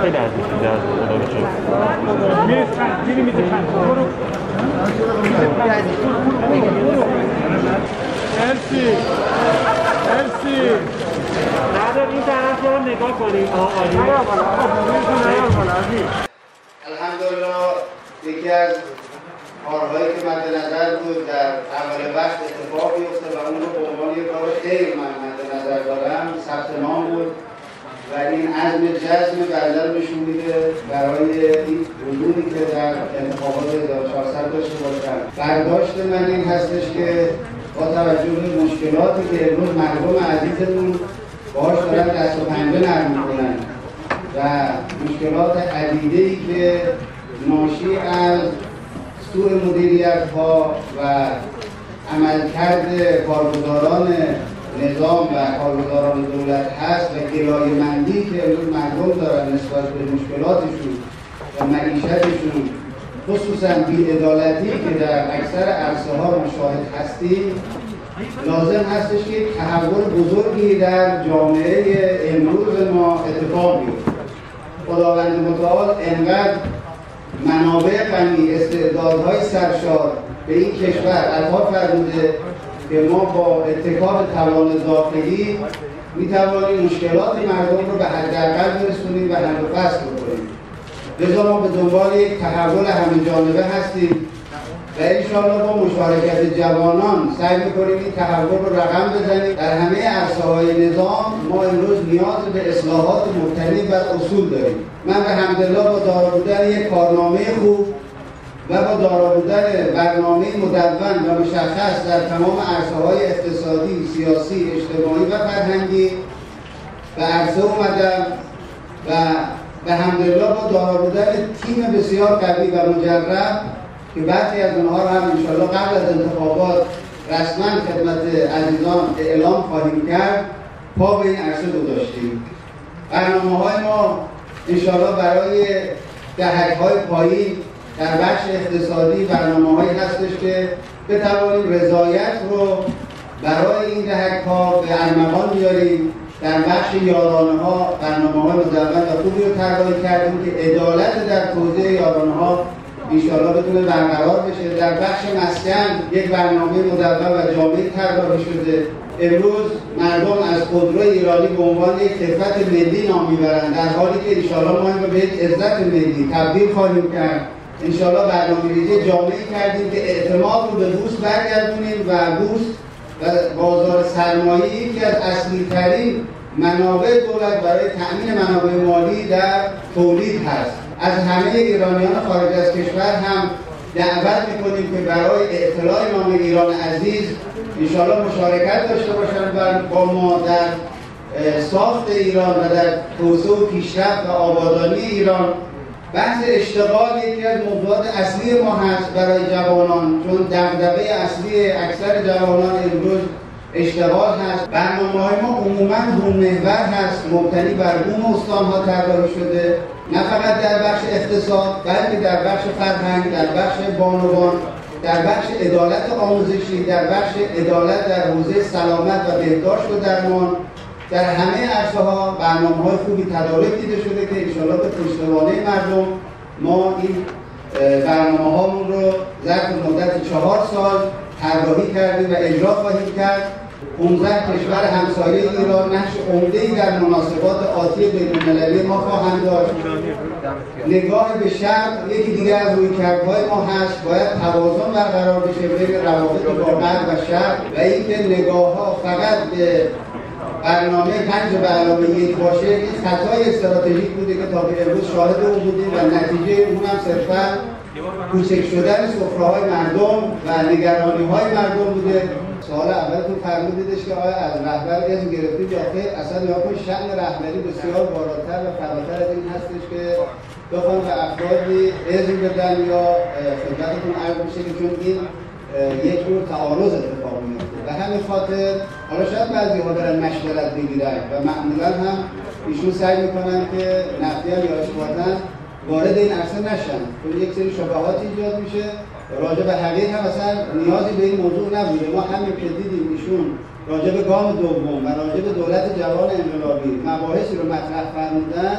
خیلی ارزش میده از خدا رو میره میده چند برو مرسی مرسی ندار این طرف رو نگاه کنید آه عالی الحمدلله یکی از کارهایی که مد نظر بود در اول بخش اتفاق بیفته و اون رو به عنوان یک کار خیلی مد نظر دارم ثبت نام و این عزم جزم بنده رو میده برای این علومی که در انتخابات 1400 داشته باشن. برداشت من این هستش که با توجه به مشکلاتی که امروز مردم عزیزمون باهاش دارن دست و پنجه نرم می‌کنن و مشکلات عدیده که ناشی از سوء مدیریت ها و عملکرد کارگزاران نظام و کارگزاران دولت هست و گلایمندی که امروز مردم دارن نسبت به مشکلاتشون و معیشتشون خصوصا بیعدالتی که در اکثر عرصه ها مشاهد هستیم لازم هستش که تحول بزرگی در جامعه امروز ما اتفاق بیفته. خداوند متعال انقدر منابع غنی استعدادهای سرشار به این کشور عطا فرموده که ما با اتکاب توان داخلی می توانیم مشکلات مردم رو به حداقل برسونیم و حل و فصل بکنیم. لذا ما به دنبال یک تحول همه جانبه هستیم و انشاءالله با مشارکت جوانان سعی می‌کنیم این تحول رو رقم بزنیم. در همه عرصه های نظام ما امروز نیاز به اصلاحات مبتنی بر اصول داریم. من به حمدالله با دارا بودن یک کارنامه خوب و با دارا بودن برنامه مدون و مشخص در تمام عرصه های اقتصادی، سیاسی، اجتماعی و فرهنگی به عرصه اومدم و به حمدالله با دارا بودن تیم بسیار قوی و مجرب که بعضی از اونها رو هم انشاءالله قبل از انتخابات رسما خدمت عزیزان اعلام خواهیم کرد پا به این عرصه گذاشتیم. برنامه های ما انشاءالله برای دهک های پایین در بخش اقتصادی برنامه هایی هستش که بتوانیم رضایت رو برای این دهک ها به ارمغان بیاریم در بخش یارانه ها برنامه های مدون و خوبی رو طراحی کردیم که عدالت در توزیع یارانه ها ایشالا بتونه برقرار بشه. در بخش مسکن یک برنامه مدون و جامعه طراحی شده. امروز مردم از خودرو ایرانی به عنوان یک خفت ملی نام می‌برند. در حالی که انشاءالله ما این به یک عزت ملی تبدیل خواهیم کرد. انشاءالله برنامه ریزی جامعه کردیم که اعتماد رو به بورس برگردونیم و بورس و بازار سرمایه یکی از اصلی ترین منابع دولت برای تأمین منابع مالی در تولید هست. از همه ایرانیان خارج از کشور هم دعوت می‌کنیم که برای اطلاع نام ایران عزیز انشاءالله مشارکت داشته باشند و با ما در ساخت ایران و در توسعه و پیشرفت و آبادانی ایران بحث اشتغال یکی از موضوعات اصلی ما هست برای جوانان چون دغدغه اصلی اکثر جوانان امروز اشتغال هست. برنامه های ما عموما محور هست مبتنی بر بوم استان ها طراحی شده. نه فقط در بخش اقتصاد بلکه در بخش فرهنگ در بخش بانوان در بخش عدالت آموزشی در بخش عدالت در حوزه سلامت و بهداشت و درمان. در همه عرصه ها برنامه های خوبی تدارک دیده شده که انشاءالله به پشتوانه مردم ما این برنامه هامون رو ظرف مدت چهار سال طراحی کردیم و اجرا خواهیم کرد. 15 کشور همسایه ایران نقش عمده‌ای در مناسبات آتی بین‌المللی ما خواهند داشت. نگاه به شرق یکی دیگه از رویکردهای ما هست. باید توازن برقرار بشه بین روابط با غرب و شرق و اینکه نگاه ها فقط به برنامه پنج علاوه یک باشه این خطای استراتژیک بوده که تا به امروز شاهد اون بودیم و نتیجه اون هم صرفا کوچک شدن سفره مردم و نگرانی های مردم بوده. سوال اولتون فرمودیدش که آیا از رهبر اسم گرفتید یا خیر؟ اصلا یا کن شأن رهبری بسیار بالاتر و فراتر از این هستش که بخوان به افرادی اسم بدن یا خدمتتون عرض میشه که چون این یک جور تعارض میفته و همین خاطر حالا شاید بعضی ها برن مشورت بگیرن و معمولا هم ایشون سعی می‌کنن که نفتی هم یا وارد این عرصه نشن. چون یک سری شبهات ایجاد میشه. راجع به حقیق هم اصلا نیازی به این موضوع نبوده. ما همین که دیدیم ایشون راجع به گام دوم و راجع به دولت جوان انقلابی مباحثی رو مطرح فرمودن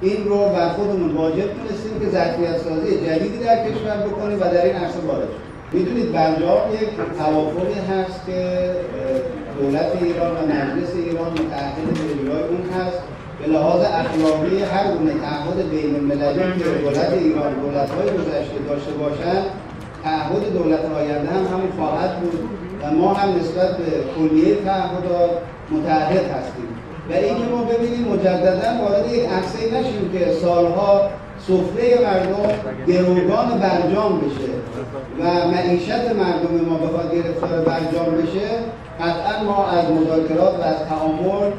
این رو بر خودمون واجب تونستیم که ظرفیت سازی جدیدی در کشور بکنیم و در این عرصه وارد می‌دونید برجام یک توافقی هست که دولت ایران و مجلس ایران متعهد به اجرای اون هست. به لحاظ اخلاقی هر گونه تعهد بین المللی که دولت ایران دولت های گذشته داشته باشند تعهد دولت آینده هم همون خواهد بود و ما هم نسبت به کلیه تعهدات متعهد هستیم. و اینکه ما ببینیم مجددا وارد یک عرصه نشیم که سالها سفره مردم گروگان برجام بشه و معیشت مردم ما بخواد گرفتار برجام بشه قطعا ما از مذاکرات و از تعامل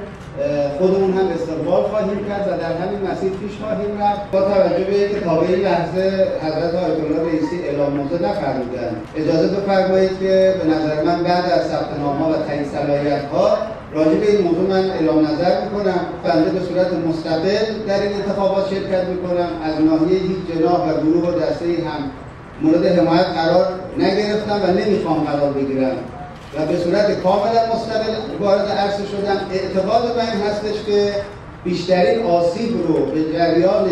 خودمون هم استقبال خواهیم کرد و در همین مسیر پیش خواهیم رفت. با توجه به اینکه تا لحظه حضرت آیت الله رئیسی اعلام موضع نفرمودن اجازه بفرمایید که به نظر من بعد از ثبت ها و تعیین صلاحیت ها راجع به این موضوع من اعلام نظر می‌کنم بنده به صورت مستقل در این انتخابات شرکت می‌کنم. از ناحیه هیچ جناح و گروه و دسته هم مورد حمایت قرار نگرفتم و نمی‌خوام قرار بگیرم. و به صورت کاملا مستقل وارد عرصه شدم. اعتقاد من هستش که بیشترین آسیب رو به جریان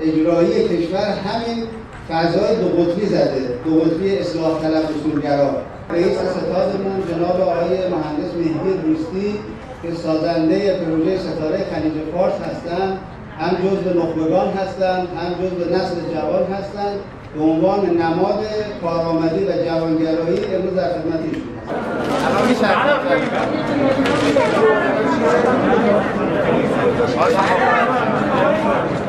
اجرایی کشور همین فضای دو قطبی زده دو قطبی اصلاح طلب اصولگرا. رئیس ستادمون جناب آقای مهندس مهدی دوستی که سازنده پروژه ستاره خلیج فارس هستند هم جزء نخبگان هستند هم جزء نسل جوان هستند به عنوان نماد کارآمدی و جوانگرایی امروز در خدمت ایشون هستم.